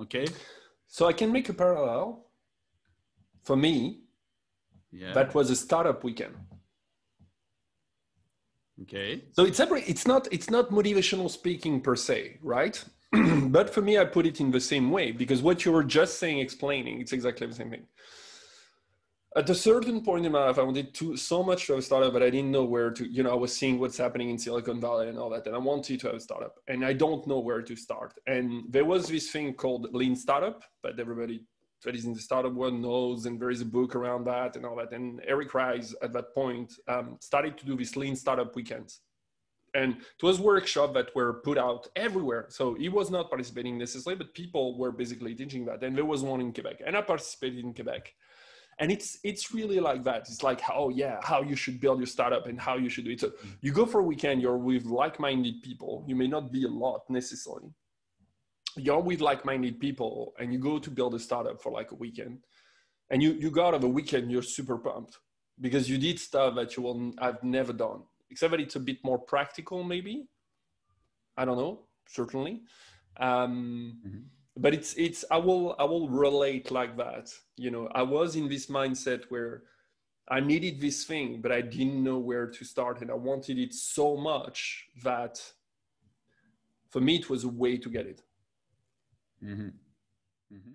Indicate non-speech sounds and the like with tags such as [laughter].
Okay. So I can make a parallel. For me, Yeah. that was a startup weekend. okay. So it's separate. It's not. It's not motivational speaking per se, right? [clears throat] but for me, I put it in the same way because what you were just saying, explaining, it's exactly the same thing. At a certain point in my life, I wanted to so much to have a startup, but I didn't know where to. You know, I was seeing what's happening in Silicon Valley and all that, and I wanted to have a startup, and I don't know where to start. And there was this thing called Lean Startup, but everybody that is in the startup world knows, and there is a book around that and all that. And Eric Ries at that point um, started to do these Lean Startup weekends and it was workshops that were put out everywhere so he was not participating necessarily but people were basically teaching that and there was one in quebec and i participated in quebec and it's it's really like that. It's like oh yeah how you should build your startup and how you should do it. So you go for a weekend you're with like-minded people. You may not be a lot necessarily. You're with like-minded people and you go to build a startup for like a weekend. And you you go out of a weekend you're super pumped because you did stuff that you will have never done. Except that it's a bit more practical maybe. I don't know certainly. Um, Mhm. But it's it's i will i will relate like that you know i was in this mindset where i needed this thing but i didn't know where to start and i wanted it so much that for me it was a way to get it Mhm. Mhm.